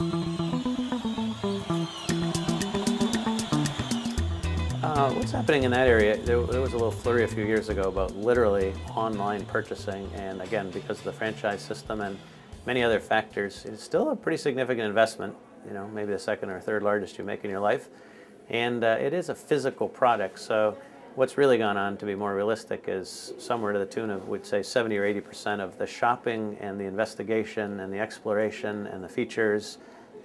Uh, what's happening in that area? There, there, was a little flurry a few years ago about literally online purchasing, and again, because of the franchise system and many other factors, it's still a pretty significant investment. You know, maybe the second or third largest you make in your life, and uh, it is a physical product. So, what's really gone on, to be more realistic, is somewhere to the tune of, we'd say, 70 or 80 percent of the shopping and the investigation and the exploration and the features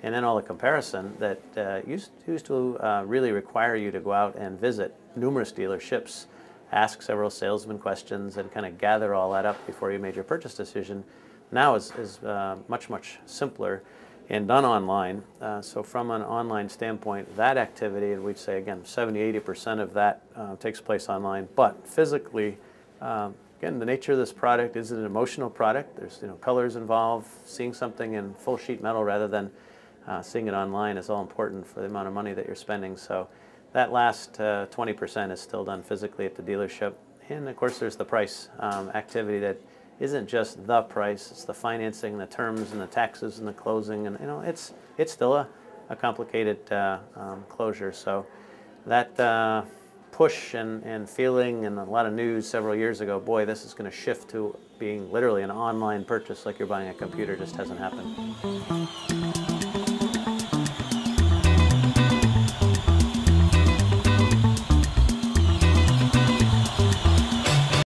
and then all the comparison that uh, used, used to uh, really require you to go out and visit numerous dealerships, ask several salesman questions, and kind of gather all that up before you made your purchase decision, now is, is uh, much, much simpler and done online. Uh, so from an online standpoint, that activity, and we'd say again, 70, 80% of that uh, takes place online, but physically, um, again, the nature of this product is an emotional product. There's you know colors involved, seeing something in full sheet metal rather than uh, seeing it online is all important for the amount of money that you're spending. So that last 20% uh, is still done physically at the dealership. And of course, there's the price um, activity that isn't just the price; it's the financing, the terms, and the taxes, and the closing, and you know, it's it's still a, a complicated uh, um, closure. So that uh, push and, and feeling and a lot of news several years ago, boy, this is going to shift to being literally an online purchase like you're buying a computer, just hasn't happened.